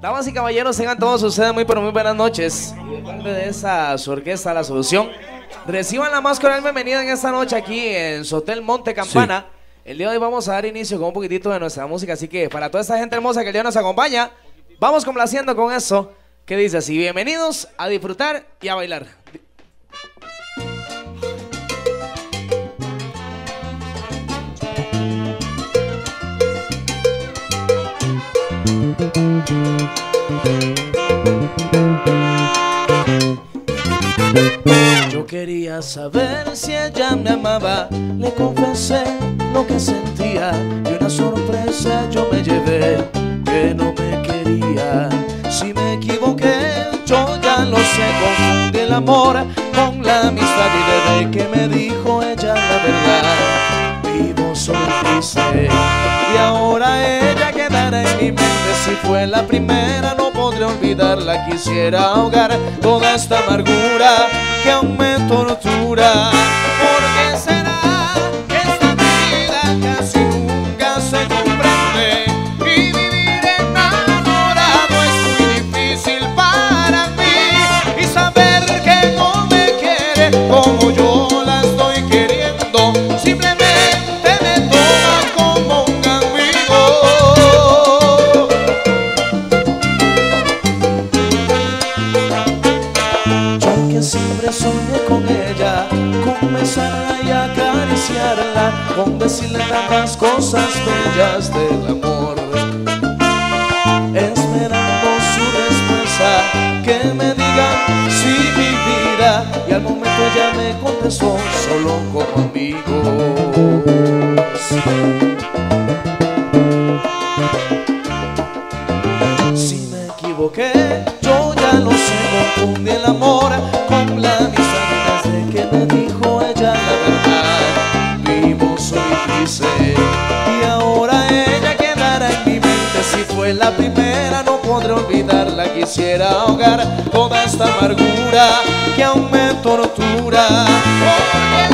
Damas y caballeros, tengan todos ustedes muy pero muy buenas noches. Y de parte de esa su orquesta La Solución, reciban la más cordial bienvenida en esta noche aquí en Sotel Monte Campana. El día de hoy vamos a dar inicio con un poquitito de nuestra música, así que para toda esta gente hermosa que el día nos acompaña, vamos complaciendo con eso que dice así, bienvenidos a disfrutar y a bailar. Saber si ella me amaba, le confesé lo que sentía y una sorpresa yo me llevé que no me quería. Si me equivoqué, yo ya lo sé, confundí el amor con la amistad y desde que me dijo ella la verdad, vivo solo triste y ahora ella quedará en mi mente. Si fue la primera, no podré olvidarla. Quisiera ahogar toda esta amargura que aún me tortura. Decirle tantas cosas bellas del amor. Esperando su respuesta, que me diga si mi vida, y al momento ella me contestó solo como amigos. Quisiera ahogar toda esta amargura que aún me tortura. ¿Por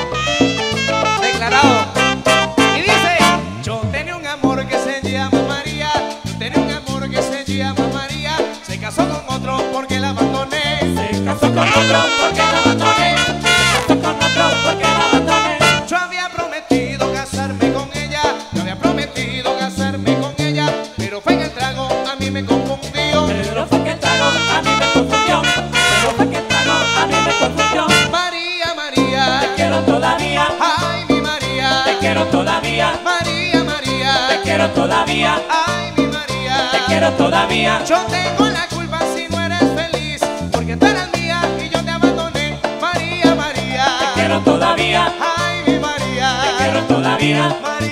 Yo había prometido casarme con ella, yo había prometido casarme con ella, pero fue que el dragón a mí me confundió, pero fue el dragón a mí me confundió, pero fue el dragón a mí me confundió, María María, te quiero todavía, ay, mi María, te quiero todavía, María María, te quiero todavía, ay, mi María, te quiero todavía. quiero todavía. Ay, mi María. Te quiero todavía. María.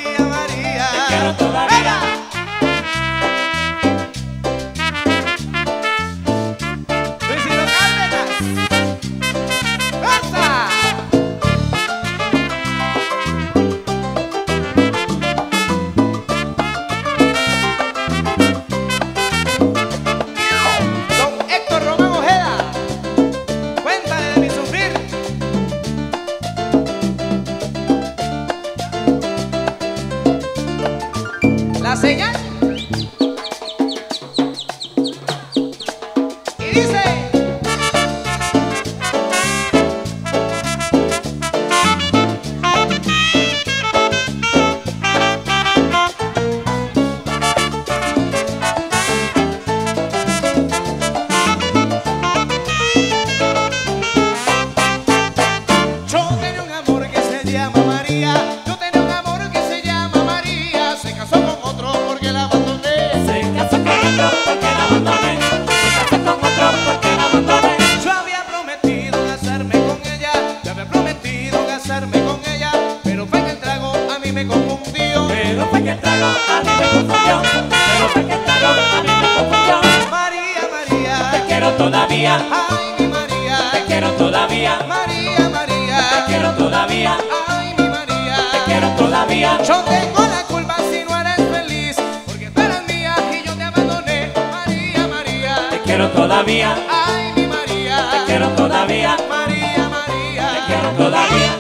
Pero fue que entraron, a mí me. Pero fue que entraron, a mí me. María, María. Te quiero todavía. Ay, mi María. Te quiero todavía. María, María. Te quiero todavía. Ay, mi María. Te quiero todavía. Yo tengo la culpa si no eres feliz. Porque tú eres mía y yo te abandoné. María, María. Te quiero todavía. Ay, mi María. Te quiero todavía. María, María. Te quiero todavía.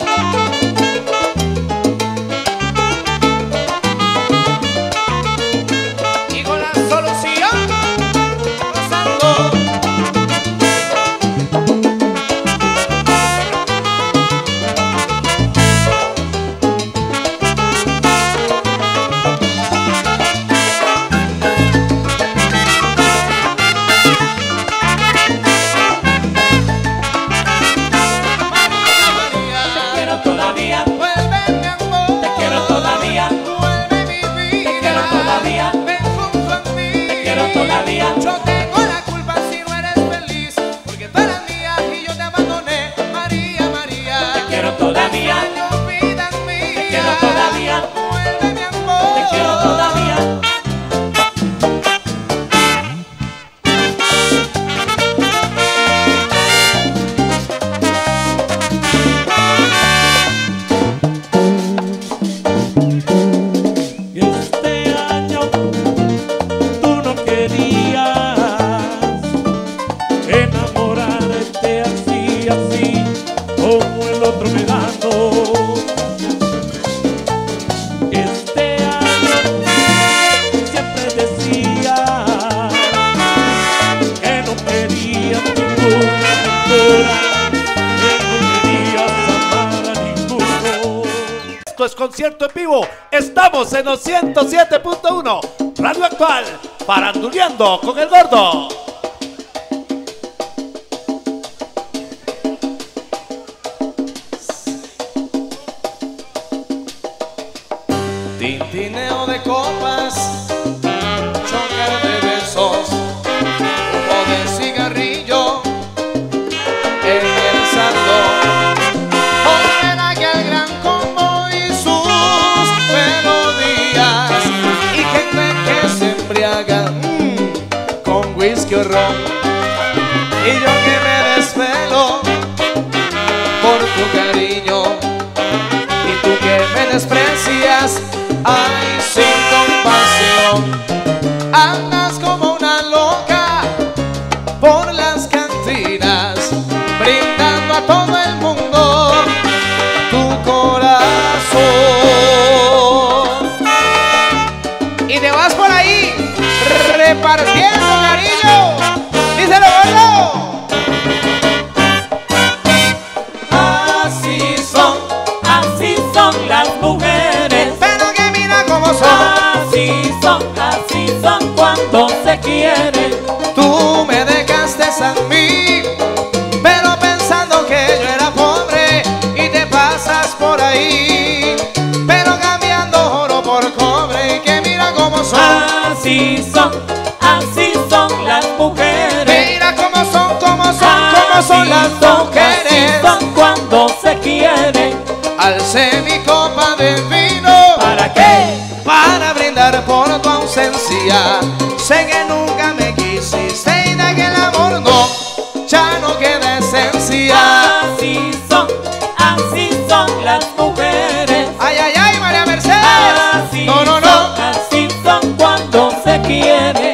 concierto en vivo. Estamos en los 107.1 Radio Actual, paranduleando con el gordo. Tintineo de copa y yo que quiere, tú me dejaste a mí, pero pensando que yo era pobre y te pasas por ahí, pero cambiando oro por cobre y que mira cómo son. Así son, así son las mujeres. Mira cómo son, cómo son, así cómo son las son, mujeres. Así son cuando se quieren. Alcé mi copa de vino. ¿Para qué? Para brindar por tu ausencia Así son, así son las mujeres. Ay, ay, ay, María Mercedes. No, no, no. Así son cuando se quiere.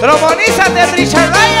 Trombonízate, Richard Ryan.